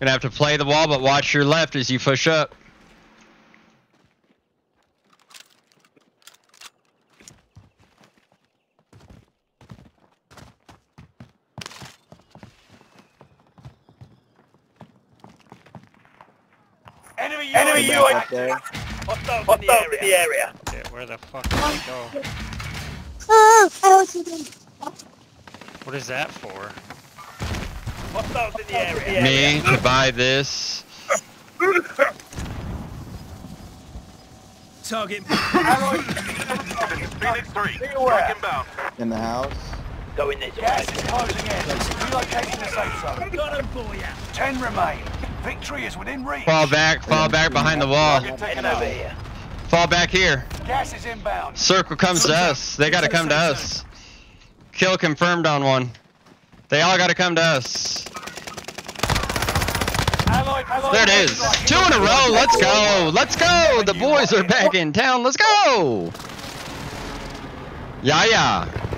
Gonna have to play the wall, but watch your left as you push up. Enemy Enemy UAV UAV. Up there. Hostiles in Hostiles the in the area. area. Shit, where the fuck did he go? What is that for? Hostiles in the area. Me to buy this. Target. Phoenix 3, strike inbound. In the house. Going this Gas way. is closing in. Relocating the safe zone. Got him for ya. Ten remain. Victory is within reach. Fall back, fall back behind the wall. Get over here. Fall back here. Gas is inbound. Circle comes to us. They gotta come to us. Kill confirmed on one. They all gotta come to us. There it is. Two in a row. Let's go. Let's go. The boys are back in town. Let's go. Yeah, yeah.